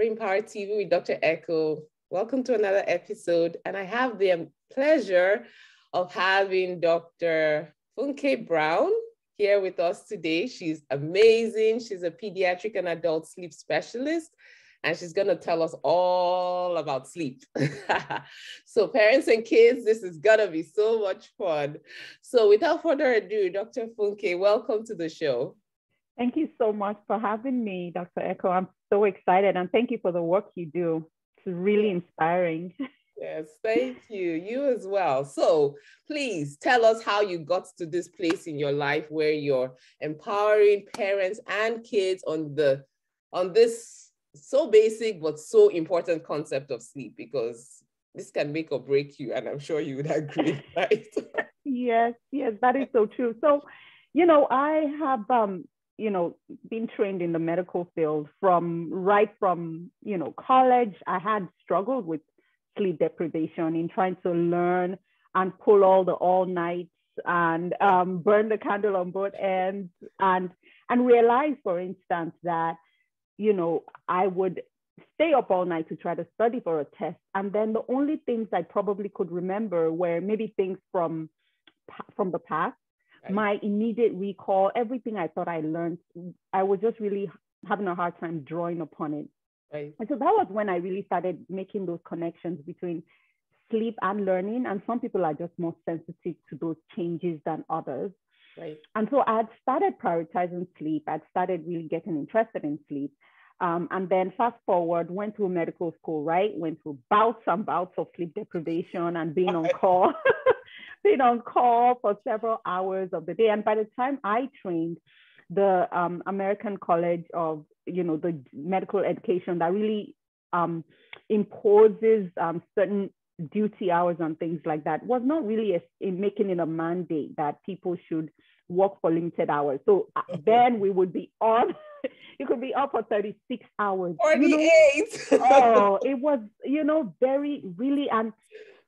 Brain Power TV with Dr. Eko. Welcome to another episode. And I have the pleasure of having Dr. Funke Brown here with us today. She's amazing. She's a pediatric and adult sleep specialist, and she's going to tell us all about sleep. so, parents and kids, this is going to be so much fun. So, without further ado, Dr. Funke, welcome to the show. Thank you so much for having me, Dr. Eko. I'm so excited, and thank you for the work you do. It's really inspiring. Yes, thank you. You as well. So please tell us how you got to this place in your life where you're empowering parents and kids on the on this so basic but so important concept of sleep because this can make or break you, and I'm sure you would agree, right? yes, yes, that is so true. So, you know, I have um, you know, been trained in the medical field from right from, you know, college. I had struggled with sleep deprivation in trying to learn and pull all the all nights and um, burn the candle on both ends and and realize, for instance, that you know I would stay up all night to try to study for a test, and then the only things I probably could remember were maybe things from from the past Right. My immediate recall, everything I thought I learned, I was just really having a hard time drawing upon it. Right. And so that was when I really started making those connections between sleep and learning. And some people are just more sensitive to those changes than others. Right. And so I had started prioritizing sleep. I'd started really getting interested in sleep. Um, and then fast forward, went to medical school, right? Went through bouts and bouts of sleep deprivation and being on call. been on call for several hours of the day. And by the time I trained, the um, American College of, you know, the medical education that really um, imposes um, certain duty hours and things like that was not really a, in making it a mandate that people should work for limited hours. So uh, then we would be on, you could be up for 36 hours. 48. You know? oh, it was, you know, very, really, and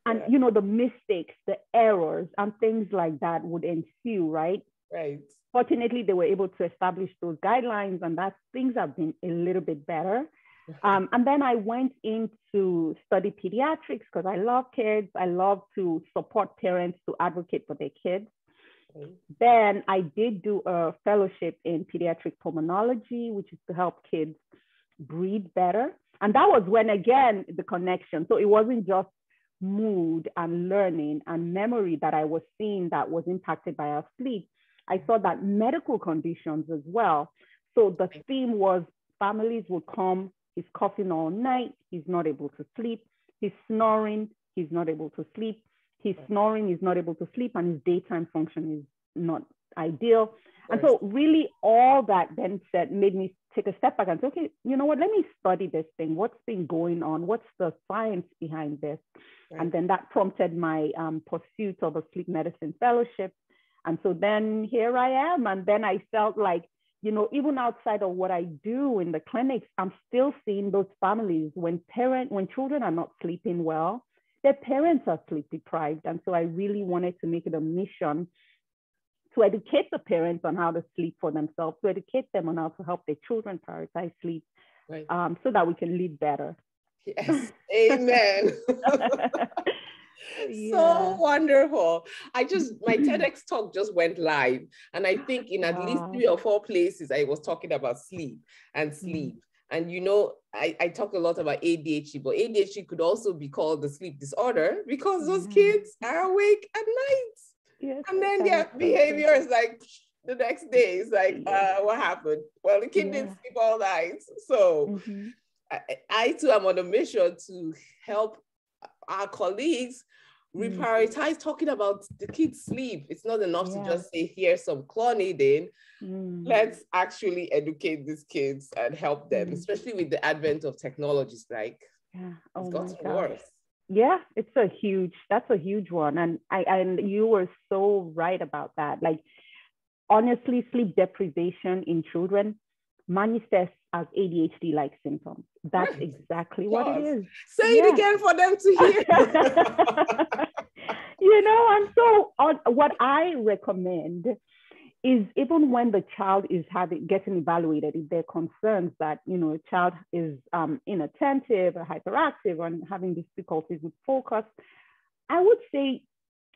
and you know the mistakes the errors and things like that would ensue right? Right. Fortunately they were able to establish those guidelines and that things have been a little bit better. Um, and then i went into study pediatrics because i love kids. I love to support parents to advocate for their kids. Then i did do a fellowship in pediatric pulmonology which is to help kids breathe better. And that was when again the connection. So it wasn't just mood and learning and memory that I was seeing that was impacted by our sleep, I saw that medical conditions as well. So the theme was families would come, he's coughing all night, he's not able to sleep, he's snoring, he's not able to sleep, he's snoring, he's not able to sleep, and his daytime function is not ideal. And so really all that then said made me take a step back and say, okay, you know what, let me study this thing. What's been going on? What's the science behind this? Right. And then that prompted my um, pursuit of a sleep medicine fellowship. And so then here I am. And then I felt like, you know, even outside of what I do in the clinics, I'm still seeing those families when parent, when children are not sleeping well, their parents are sleep deprived. And so I really wanted to make it a mission to educate the parents on how to sleep for themselves, to educate them on how to help their children prioritize sleep right. um, so that we can live better. Yes, amen. yeah. So wonderful. I just, my TEDx talk just went live. And I think in at wow. least three or four places, I was talking about sleep and sleep. Mm. And you know, I, I talk a lot about ADHD, but ADHD could also be called the sleep disorder because those mm. kids are awake at night. Yes, and then their behavior is like the next day is like, uh, what happened? Well, the kid yeah. didn't sleep all night. So mm-hmm. I, I, too am on a mission to help our colleagues mm. reprioritize talking about the kids' sleep. It's not enough yeah. to just say, here's some clonidine. Mm. Let's actually educate these kids and help them, mm. especially with the advent of technologies like yeah. oh it's gotten worse yeah it's a huge that's a huge one. And i and you were so right about that. Like honestly sleep deprivation in children manifests as adhd like symptoms. That's oh exactly what it is. Say yeah. it again for them to hear. You know and so on what i recommend is even when the child is having getting evaluated, if there are concerns that you know a child is um, inattentive or hyperactive and having difficulties with focus, I would say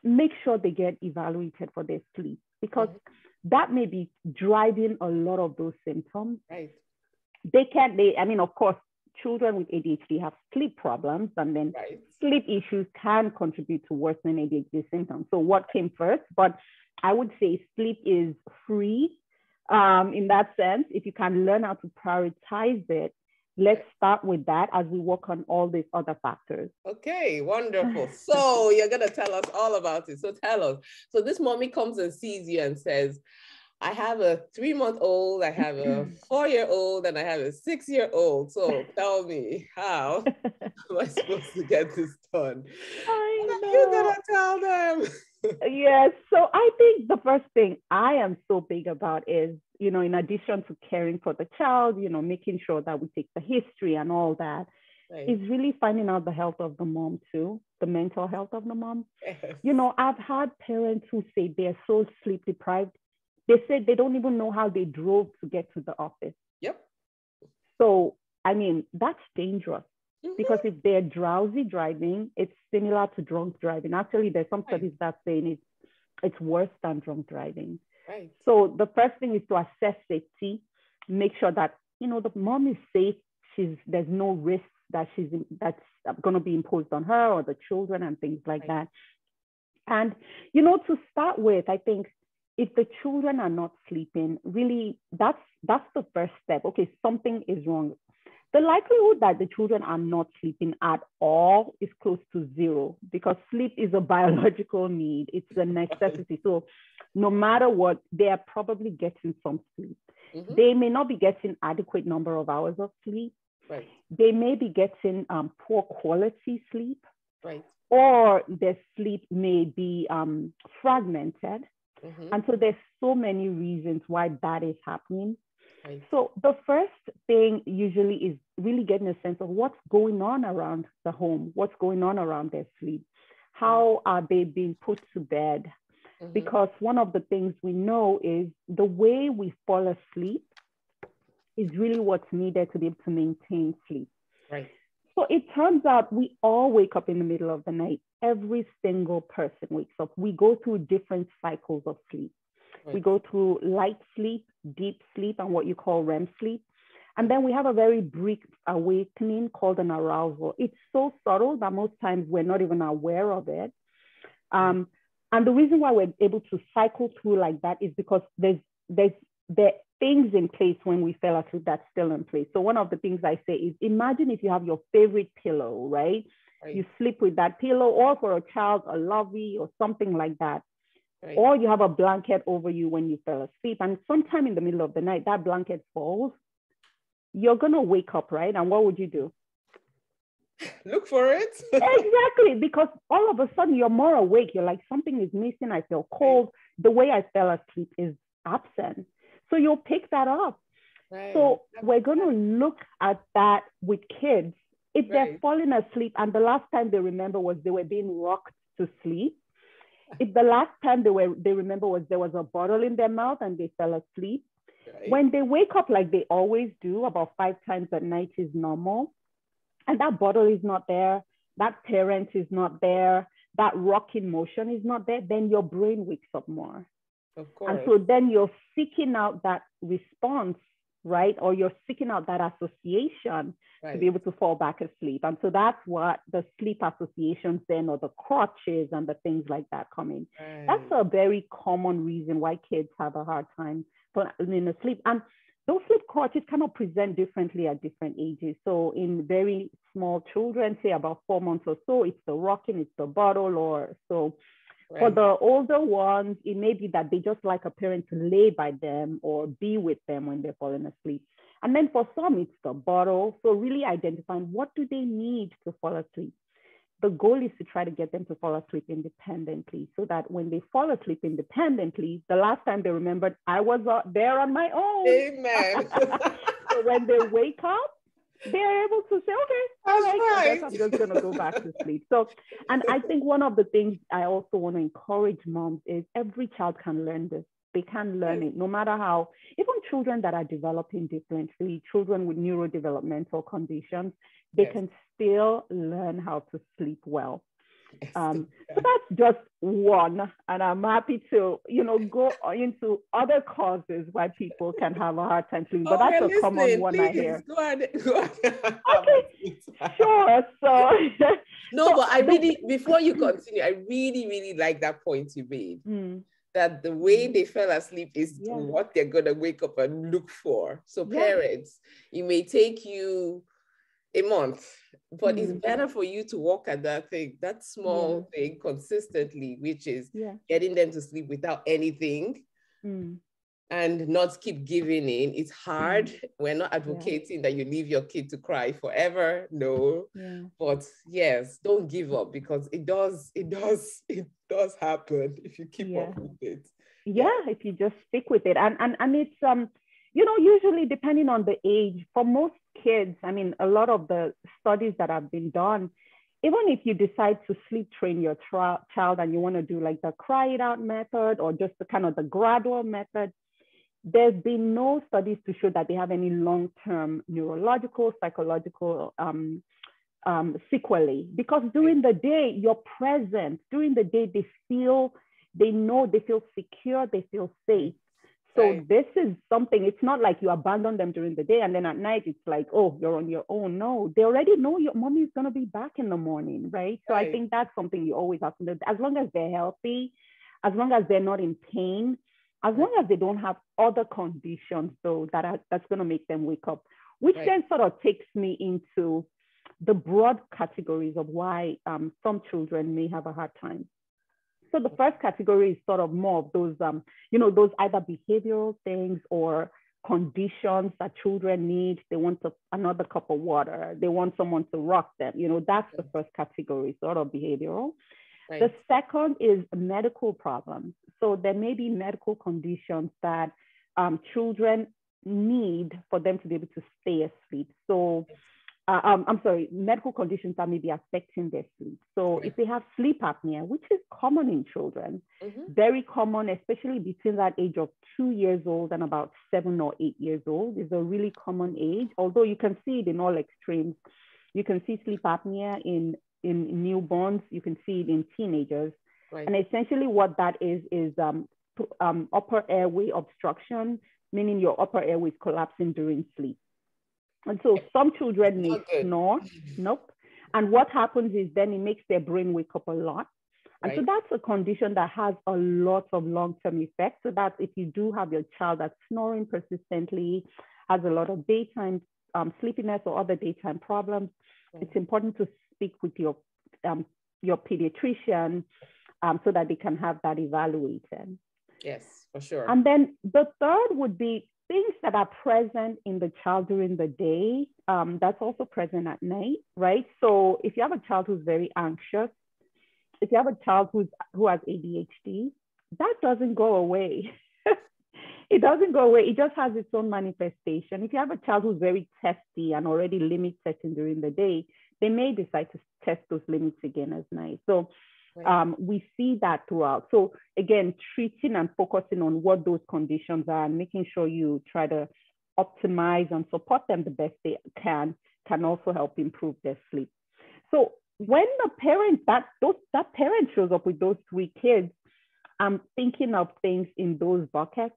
make sure they get evaluated for their sleep because mm-hmm. that may be driving a lot of those symptoms. Right. They can't. They. I mean, of course, children with ADHD have sleep problems, and then right. sleep issues can contribute to worsening ADHD symptoms. So, what came first? But I would say sleep is free um, in that sense. If you can learn how to prioritize it, let's start with that as we work on all these other factors. Okay, wonderful. so you're going to tell us all about it. So tell us. So this mommy comes and sees you and says, I have a three month old, I have a four year old, and I have a six year old. So tell me, how am I supposed to get this done? I know. you to tell them? yes. So I think the first thing I am so big about is, you know, in addition to caring for the child, you know, making sure that we take the history and all that, right. is really finding out the health of the mom too, the mental health of the mom. Yes. You know, I've had parents who say they're so sleep deprived. They said they don't even know how they drove to get to the office. Yep. So, I mean, that's dangerous. Mm-hmm. Because if they're drowsy driving, it's similar to drunk driving. Actually, there's some studies right. that saying it's it's worse than drunk driving. Right. So the first thing is to assess safety, make sure that you know the mom is safe. She's there's no risk that she's that's going to be imposed on her or the children and things like right. that. And you know, to start with, I think if the children are not sleeping, really that's that's the first step. Okay, something is wrong the likelihood that the children are not sleeping at all is close to zero because sleep is a biological need, it's a necessity. So, no matter what, they are probably getting some sleep. Mm-hmm. They may not be getting adequate number of hours of sleep. Right. They may be getting um, poor quality sleep. Right. Or their sleep may be um, fragmented. Mm-hmm. And so there's so many reasons why that is happening. So the first thing usually is really getting a sense of what's going on around the home, what's going on around their sleep. How are they being put to bed? Mm-hmm. Because one of the things we know is the way we fall asleep is really what's needed to be able to maintain sleep. Right. So it turns out we all wake up in the middle of the night. Every single person wakes up. We go through different cycles of sleep. Right. We go through light sleep, deep sleep, and what you call REM sleep. And then we have a very brief awakening called an arousal. It's so subtle that most times we're not even aware of it. Um, and the reason why we're able to cycle through like that is because there's there's there things in place when we fell asleep that's still in place. So one of the things I say is imagine if you have your favorite pillow, right? right. You sleep with that pillow, or for a child, a lovey or something like that. Right. Or you have a blanket over you when you fell asleep, and sometime in the middle of the night, that blanket falls. You're gonna wake up, right? And what would you do? Look for it. exactly, because all of a sudden you're more awake. You're like, something is missing. I feel cold. The way I fell asleep is absent. So you'll pick that up. Right. So we're going to look at that with kids. If right. they're falling asleep and the last time they remember was they were being rocked to sleep, if the last time they were they remember was there was a bottle in their mouth and they fell asleep. Right. When they wake up like they always do, about five times at night is normal. And that bottle is not there, that parent is not there, that rocking motion is not there, then your brain wakes up more. Of course. And so then you're seeking out that response right? Or you're seeking out that association right. to be able to fall back asleep. And so that's what the sleep associations then, or the crutches and the things like that come in. Right. That's a very common reason why kids have a hard time falling asleep. And those sleep crutches kind of present differently at different ages. So in very small children, say about four months or so, it's the rocking, it's the bottle, or so Right. For the older ones, it may be that they just like a parent to lay by them or be with them when they're falling asleep. And then for some, it's the bottle. So really identifying what do they need to fall asleep. The goal is to try to get them to fall asleep independently so that when they fall asleep independently, the last time they remembered, I was uh, there on my own. Amen. so when they wake up, they're able to say, okay, all right, right. I guess I'm just gonna go back to sleep. So, and I think one of the things I also want to encourage moms is every child can learn this. They can learn it no matter how, even children that are developing differently, children with neurodevelopmental conditions, they yes. can still learn how to sleep well. Um, so that's just one, and I'm happy to, you know, go into other causes why people can have a hard time sleeping. But oh, that's a common one Please, I hear. Go ahead. Go ahead. okay, sure. So no, so but I really, before you continue, I really, really like that point you made. Mm. That the way they fell asleep is yeah. what they're gonna wake up and look for. So yeah. parents, it may take you a month but mm-hmm. it's mm. better for you to work at that thing that small yeah. thing consistently which is yeah. getting them to sleep without anything mm. and not keep giving in it's hard mm. we're not advocating yeah. that you leave your kid to cry forever no but yes don't give up because it does it does it does happen if you keep up with it yeah if you just stick with it and and and it's um you know usually depending on the age for most kids, I mean, a lot of the studies that have been done, even if you decide to sleep train your tra- child and you want to do like the cry it out method or just the kind of the gradual method, there's been no studies to show that they have any long-term neurological, psychological um, um, sequelae. Because during the day, you're present. During the day, they feel, they know, they feel secure, they feel safe. So right. this is something, it's not like you abandon them during the day and then at night it's like, oh, you're on your own. No, they already know your mommy is going to be back in the morning, right? So right. I think that's something you always have to do. As long as they're healthy, as long as they're not in pain, as long as they don't have other conditions though that are, that's going to make them wake up, which right. then sort of takes me into the broad categories of why um, some children may have a hard time so the first category is sort of more of those, um, you know, those either behavioral things or conditions that children need. They want to, another cup of water. They want someone to rock them. You know, that's the first category, sort of behavioral. Right. The second is medical problems. So there may be medical conditions that um, children need for them to be able to stay asleep. So uh, um, I'm sorry, medical conditions that may be affecting their sleep. So if they have sleep apnea, which is common in children, mm-hmm. very common, especially between that age of two years old and about seven or eight years old, is a really common age. Although you can see it in all extremes. You can see sleep apnea in in newborns. You can see it in teenagers. Right. And essentially, what that is is um, um, upper airway obstruction, meaning your upper airway is collapsing during sleep. And so some children may snore. Nope. And what happens is then it makes their brain wake up a lot. And right. so that's a condition that has a lot of long-term effects. So that if you do have your child that's snoring persistently, has a lot of daytime um, sleepiness or other daytime problems, right. it's important to speak with your um, your pediatrician um, so that they can have that evaluated. Yes, for sure. And then the third would be things that are present in the child during the day, um, that's also present at night, right? So if you have a child who's very anxious, if you have a child who's, who has ADHD, that doesn't go away. it doesn't go away. It just has its own manifestation. If you have a child who's very testy and already limit setting during the day, they may decide to test those limits again as night. So um, we see that throughout. So again, treating and focusing on what those conditions are and making sure you try to optimize and support them the best they can can also help improve their sleep. So when the parent that those that parent shows up with those three kids, I'm thinking of things in those buckets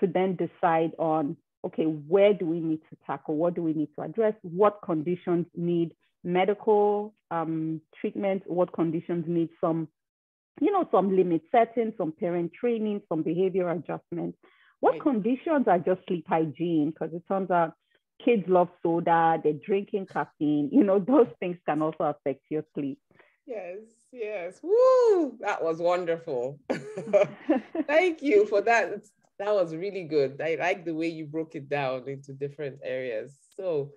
to then decide on okay, where do we need to tackle? What do we need to address? What conditions need medical um, treatment, what conditions need some, you know, some limit setting, some parent training, some behavior adjustment. What right. conditions are just sleep hygiene? Because it turns out kids love soda, they're drinking caffeine, you know, those things can also affect your sleep. Yes, yes. Woo! That was wonderful. Thank you for that. That was really good. I like the way you broke it down into different areas. So,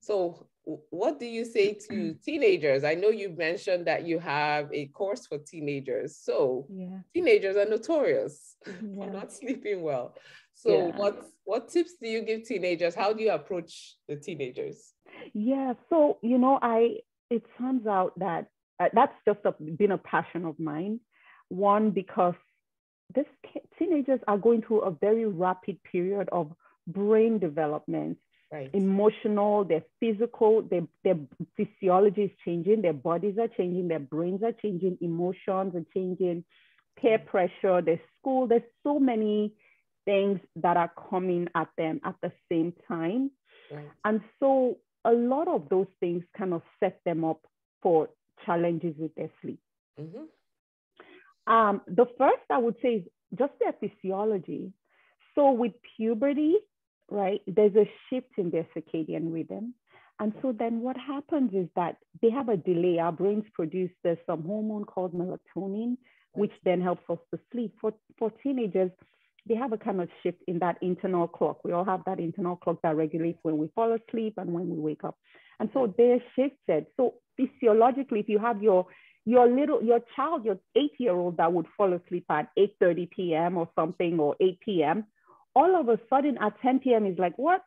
so what do you say to teenagers? I know you mentioned that you have a course for teenagers. So yeah. teenagers are notorious yeah. for not sleeping well. So yeah. what what tips do you give teenagers? How do you approach the teenagers? Yeah, so you know, I it turns out that uh, that's just a, been a passion of mine. One because this teenagers are going through a very rapid period of brain development, right. emotional, their physical, their, their physiology is changing, their bodies are changing, their brains are changing, emotions are changing, peer pressure, there's school, there's so many things that are coming at them at the same time. Right. And so a lot of those things kind of set them up for challenges with their sleep. Mm-hmm. Um, the first I would say is just their physiology. So with puberty, right, there's a shift in their circadian rhythm. And so then what happens is that they have a delay. Our brains produce there's some um, hormone called melatonin, which then helps us to sleep. For, for teenagers, they have a kind of shift in that internal clock. We all have that internal clock that regulates when we fall asleep and when we wake up. And so they're shifted. So physiologically, if you have your your little your child, your eight-year-old that would fall asleep at 8:30 p.m. or something or 8 p.m., all of a sudden at 10 p.m. is like, what?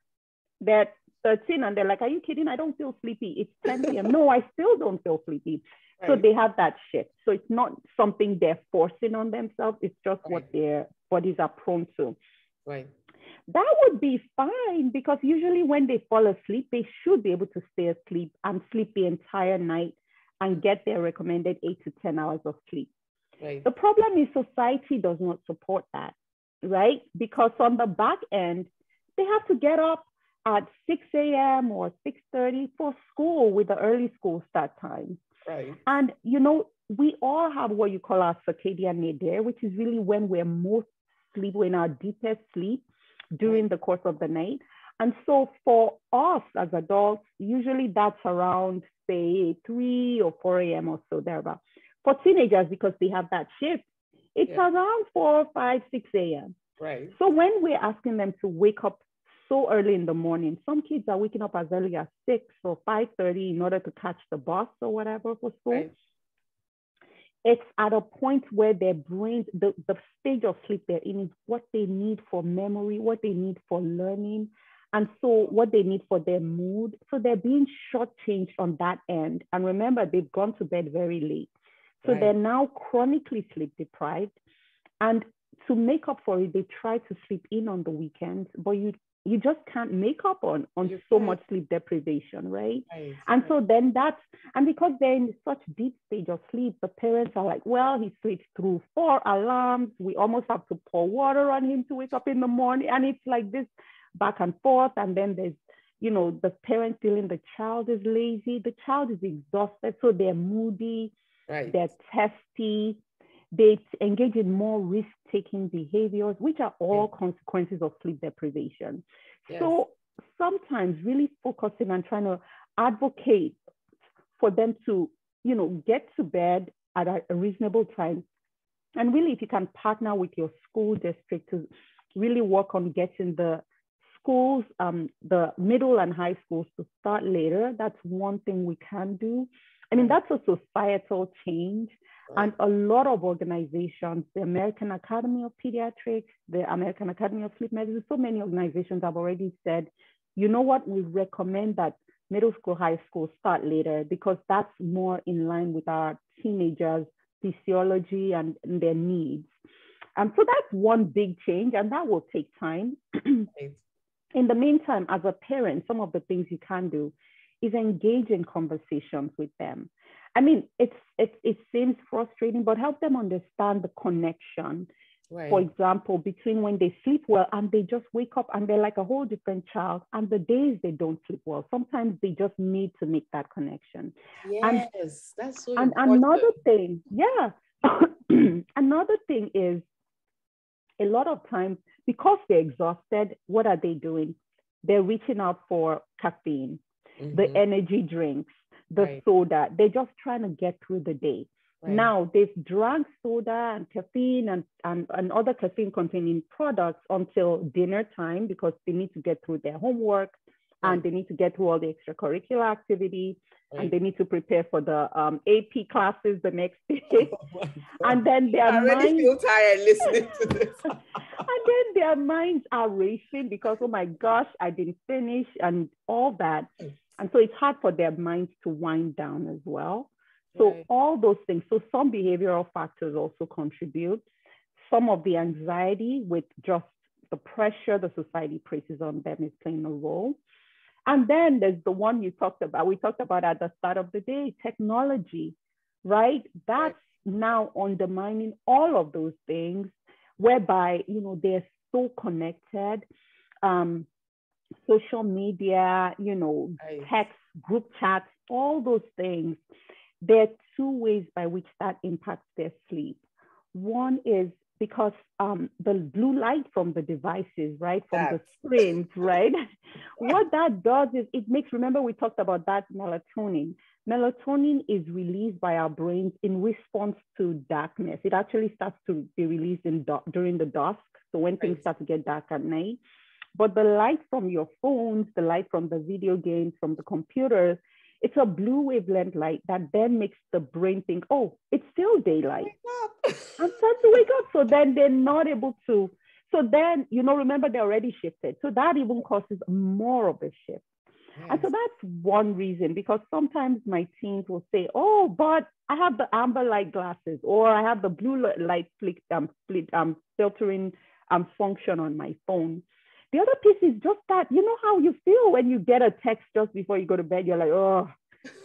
They're 13 and they're like, are you kidding? I don't feel sleepy. It's 10 p.m. no, I still don't feel sleepy. Right. So they have that shift. So it's not something they're forcing on themselves. It's just right. what their bodies are prone to. Right. That would be fine because usually when they fall asleep, they should be able to stay asleep and sleep the entire night and get their recommended eight to 10 hours of sleep. Right. The problem is society does not support that right? Because on the back end, they have to get up at 6 a.m. or 6:30 for school with the early school start time. Right. And you know, we all have what you call our circadian nadir, which is really when we're most sleep, we're in our deepest sleep during the course of the night. And so for us as adults, usually that's around say 3 or 4 a.m. or so thereabout. For teenagers, because they have that shift, it's yeah. around 4, 5, 6 a.m. Right. So when we're asking them to wake up so early in the morning, some kids are waking up as early as 6 or 5.30 in order to catch the bus or whatever for school. Right. It's at a point where their brains, the, the stage of sleep they're in is what they need for memory, what they need for learning, and so what they need for their mood. So they're being shortchanged on that end. And remember, they've gone to bed very late. So right. they're now chronically sleep deprived. And to make up for it, they try to sleep in on the weekends, but you you just can't make up on on You're so right. much sleep deprivation, right? right and so then that's and because they're in such deep stage of sleep, the parents are like, well, he sleeps through four alarms. We almost have to pour water on him to wake up in the morning, and it's like this back and forth. And then there's you know the parent feeling the child is lazy, the child is exhausted, so they're moody Right. They're testy. They engage in more risk taking behaviors, which are all yeah. consequences of sleep deprivation. Yes. So sometimes really focusing on trying to advocate for them to, you know, get to bed at a, a reasonable time. And really, if you can partner with your school district to really work on getting the schools, um, the middle and high schools to start later, that's one thing we can do. I mean, that's a societal change. And a lot of organizations, the American Academy of Pediatrics, the American Academy of Sleep Medicine, so many organizations have already said, you know what, we recommend that middle school, high school start later because that's more in line with our teenagers' physiology and, and their needs. And so that's one big change, and that will take time. in the meantime, as a parent, some of the things you can do is engage in conversations with them. I mean, it's, it, it seems frustrating, but help them understand the connection. Right. For example, between when they sleep well and they just wake up and they're like a whole different child, and the days they don't sleep well, sometimes they just need to make that connection. Yes, and, that's so And important. another thing, yeah, another thing is a lot of times because they're exhausted, what are they doing? They're reaching out for caffeine mm-hmm. the energy drinks, the right. soda. They're just trying to get through the day. Right. Now they've drank soda and caffeine and, and, and other caffeine containing products until dinner time because they need to get through their homework. And they need to get through all the extracurricular activity and they need to prepare for the um, AP classes the next day. Oh and then their I already minds, feel tired listening to this. and then their minds are racing because, oh my gosh, I didn't finish and all that. And so it's hard for their minds to wind down as well. So right. all those things. So some behavioral factors also contribute. some of the anxiety with just the pressure the society places on them is playing a role. And then there's the one you talked about, we talked about at the start of the day, technology, right? That's now undermining all of those things, whereby, you know, they're so connected. Um, social media, you know, right. text, group chats, all those things. There are two ways by which that impacts their sleep. One is because um, the blue light from the devices, right, from That's... the screens, right, what that does is it makes, remember we talked about that melatonin. Melatonin is released by our brains in response to darkness. It actually starts to be released in during the dusk. So when things start to get dark at night. But the light from your phones, the light from the video games, from the computers, it's a blue wavelength light that then makes the brain think, oh, it's still daylight. I'm time to wake up. So then they're not able to. So then, you know, remember they already shifted. So that even causes more of a shift. Yes. And so that's one reason because sometimes my teens will say, oh, but I have the amber light glasses or I have the blue light flick, um, split, um, filtering um, function on my phone. The other piece is just that, you know how you feel when you get a text just before you go to bed, you're like, oh,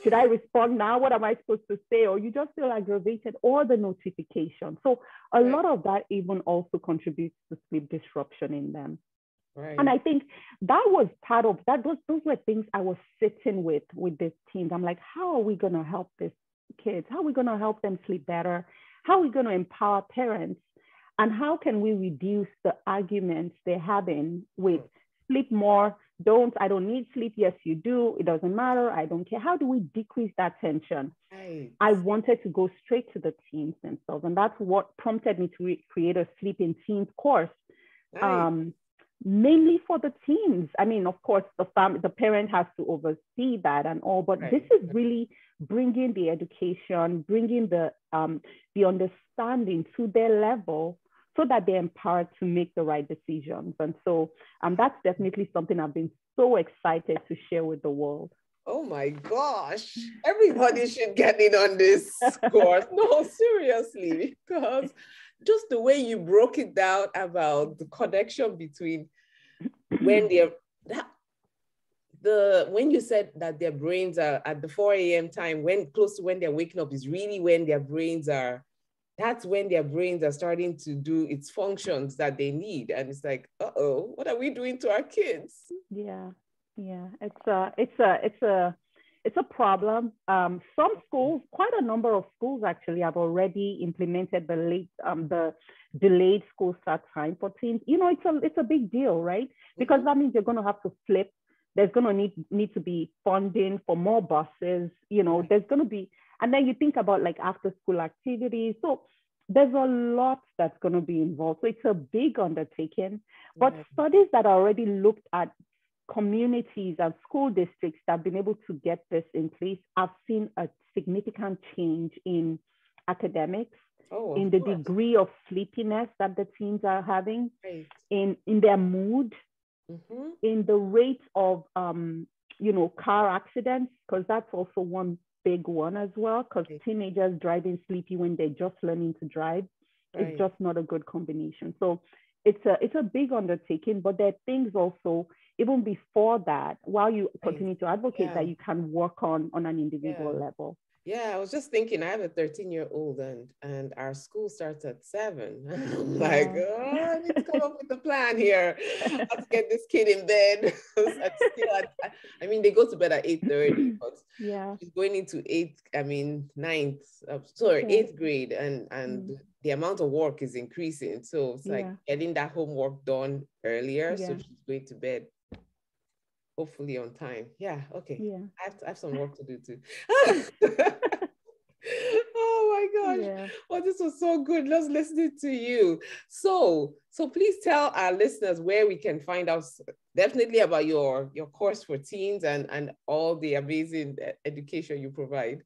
should I respond now? What am I supposed to say? Or you just feel aggravated or the notification. So a right. lot of that even also contributes to sleep disruption in them. Right. And I think that was part of that. Those, those were things I was sitting with with these teams. I'm like, how are we going to help these kids? How are we going to help them sleep better? How are we going to empower parents and how can we reduce the arguments they're having with sleep more, don't, I don't need sleep. Yes, you do. It doesn't matter. I don't care. How do we decrease that tension? Right. I wanted to go straight to the teens themselves. And that's what prompted me to re- create a sleep in teens course. Right. Um, mainly for the teens. I mean, of course, the family, the parent has to oversee that and all, but right. this is really bringing the education, bringing the um, the understanding to their level so that they're empowered to make the right decisions. And so um, that's definitely something I've been so excited to share with the world. Oh my gosh, everybody should get in on this course. No, seriously, because just the way you broke it down about the connection between when they're that, the when you said that their brains are at the 4 a.m. time, when close to when they're waking up, is really when their brains are that's when their brains are starting to do its functions that they need. And it's like, uh-oh, what are we doing to our kids? Yeah, yeah. It's a it's a it's a it's a problem. Um, some schools, quite a number of schools actually have already implemented the late um, the delayed school start time for teens. You know, it's a it's a big deal, right? Because mm-hmm. that means you're going to have to flip. There's going to need need to be funding for more buses. You know, there's going to be and then you think about like after school activities. So there's a lot that's going to be involved. So it's a big undertaking. But mm-hmm. studies that already looked at communities and school districts that have been able to get this in place have seen a significant change in academics, oh, in the course. degree of sleepiness that the teens are having, right. in, in their mood, mm-hmm. in the rate of um, you know, car accidents, because that's also one big one as well because okay. teenagers driving sleepy when they're just learning to drive right. is just not a good combination. So it's a it's a big undertaking, but there are things also even before that, while you continue to advocate yeah. that you can work on on an individual yeah. level. Yeah, I was just thinking I have a 13 year old and and our school starts at seven. I'm like, oh, I need to come up with a plan here. Let's get this kid in bed. I mean, they go to bed at 8:30, but yeah, she's going into eighth, I mean, ninth, uh, sorry, okay. eighth grade, and and mm. the amount of work is increasing. So it's like yeah. getting that homework done earlier. Yeah. So she's going to bed hopefully on time. Yeah, okay. Yeah. I have, to, I have some work to do too. oh my gosh. Yeah. Well, this was so good. Let's listen to you. So, so please tell our listeners where we can find out definitely about your your course for teens and and all the amazing education you provide.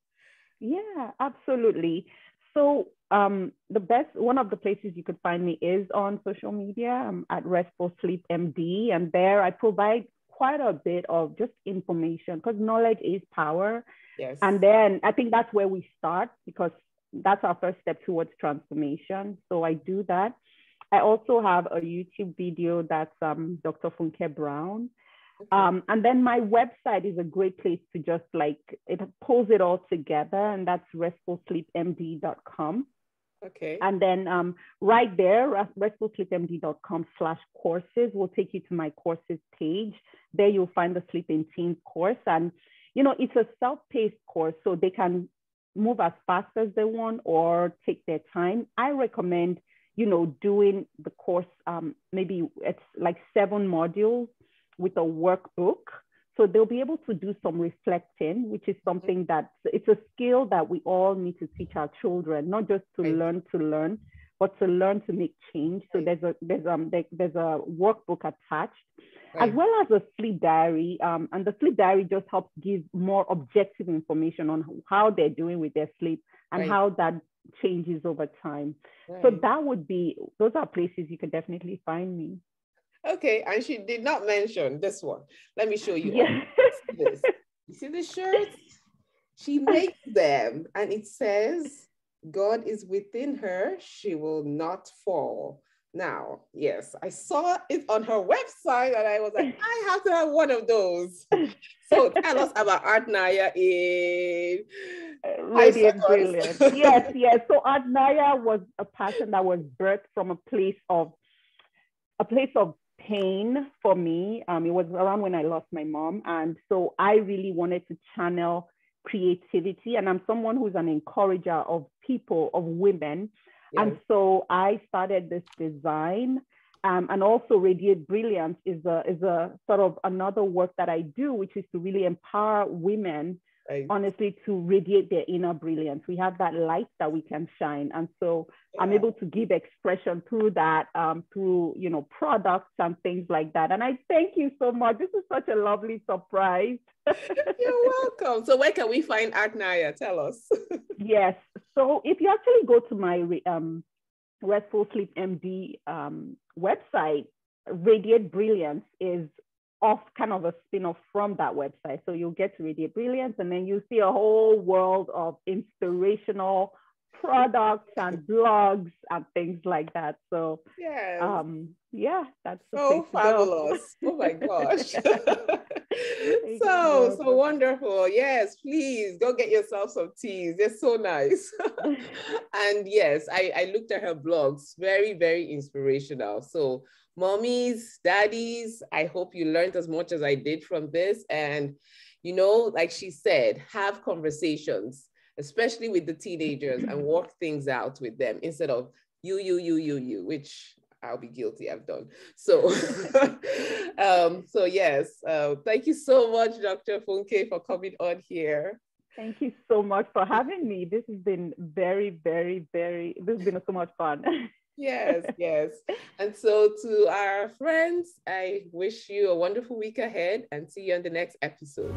Yeah, absolutely. So um, the best one of the places you could find me is on social media. I'm at Restful Sleep MD, and there I provide quite a bit of just information because knowledge is power. Yes. And then I think that's where we start because that's our first step towards transformation. So I do that. I also have a YouTube video that's um, Dr. Funke Brown. Um, and then my website is a great place to just like it pulls it all together, and that's restfulsleepmd.com. Okay. And then um, right there, restfulsleepmd.com slash courses will take you to my courses page. There you'll find the Sleep in course. And, you know, it's a self-paced course, so they can move as fast as they want or take their time. I recommend, you know, doing the course, um, maybe it's like seven modules with a workbook. So they'll be able to do some reflecting, which is mm-hmm. something that it's a skill that we all need to teach our children, not just to right. learn to learn, but to learn to make change. So there's a there's um there, there's a workbook attached, right. as well as a sleep diary. Um, and the sleep diary just helps give more objective information on how they're doing with their sleep and right. how that changes over time. So that would be those are places you could definitely find me. Okay, and she did not mention this one. Let me show you. Yeah. this. You see the shirts? She makes them and it says, God is within her, she will not fall. Now, yes, I saw it on her website and I was like, I have to have one of those. So tell us about Art Naya in Radiant Brilliant. yes, yes. So Art Naya was a passion that was birthed from a place of a place of pain for me. Um, it was around when I lost my mom. And so I really wanted to channel creativity. And I'm someone who's an encourager of people, of women. Yes. And so I started this design. Um, and also Radiate Brilliance is a, is a sort of another work that I do, which is to really empower women right. honestly to radiate their inner brilliance. We have that light that we can shine. And so yeah. I'm able to give expression through that, um, through, you know, products and things like that. And I thank you so much. This is such a lovely surprise. You're welcome. So where can we find Agnaya? Tell us. yes. So if you actually go to my um, Restful Sleep MD um, website, Radiate Brilliance is off kind of a spin-off from that website. So you'll get to Radiate Brilliance and then you see a whole world of inspirational products and blogs and things like that. So yeah, um, yeah, that's so fabulous. oh my gosh. so so wonderful. Yes, please go get yourself some tees. They're so nice. and yes, I, I looked at her blogs, very, very inspirational. So mommies, daddies, I hope you learned as much as I did from this. And, you know, like she said, have conversations, especially with the teenagers, and work things out with them instead of you, you, you, you, you, which I'll be guilty, I've done. So, um, so yes, uh, thank you so much, Dr. Funke, for coming on here. Thank you so much for having me. This has been very, very, very, this has been so much fun. yes, yes. And so to our friends, I wish you a wonderful week ahead and see you on the next episode.